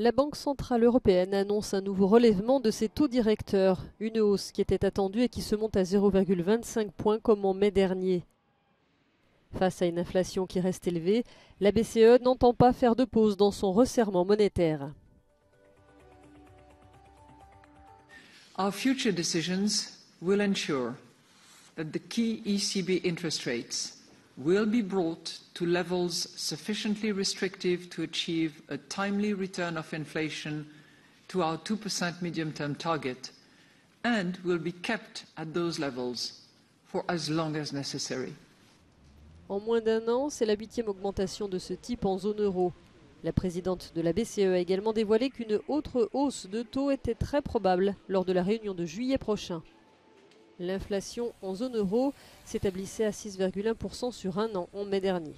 La Banque Centrale Européenne annonce un nouveau relèvement de ses taux directeurs, une hausse qui était attendue et qui se monte à 0,25 points comme en mai dernier. Face à une inflation qui reste élevée, la BCE n'entend pas faire de pause dans son resserrement monétaire. Our future decisions will ensure that the key ECB will be brought to levels sufficiently restrictive to achieve a timely return of inflation to our 2% medium-term target and will be kept at those levels for as long as necessary. En moins d'un an, c'est la huitième augmentation de ce type en zone euro. La présidente de la BCE a également dévoilé qu'une autre hausse de taux était très probable lors de la réunion de juillet prochain. L'inflation en zone euro s'établissait à 6,1% sur un an en mai dernier.